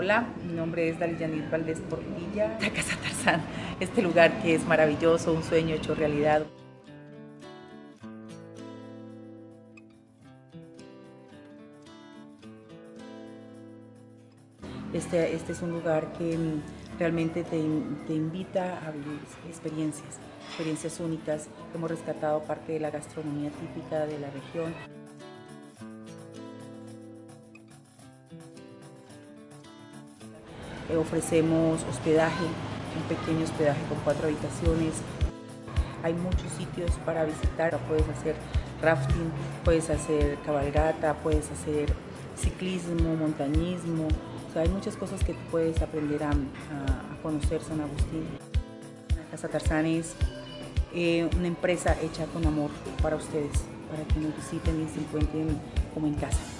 Hola, mi nombre es Dalianit Valdés Portilla, la Casa Tarzán, este lugar que es maravilloso, un sueño hecho realidad. Este, este es un lugar que mm, realmente te, te invita a vivir experiencias, experiencias únicas. Hemos rescatado parte de la gastronomía típica de la región. Ofrecemos hospedaje, un pequeño hospedaje con cuatro habitaciones. Hay muchos sitios para visitar, puedes hacer rafting, puedes hacer cabalgata, puedes hacer ciclismo, montañismo, hay muchas cosas que puedes aprender a, conocer San Agustín. La Casa Tarzán es eh, una empresa hecha con amor para ustedes, para que nos visiten y se encuentren como en casa.